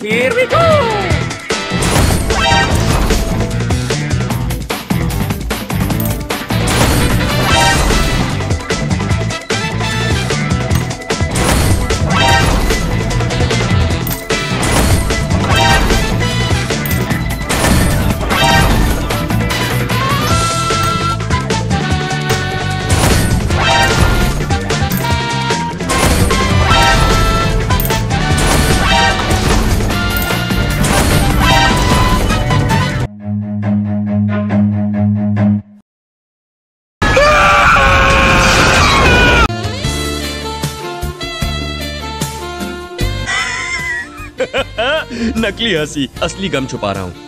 Here we go! नकली हँसी असली गम छुपा रहा हूँ।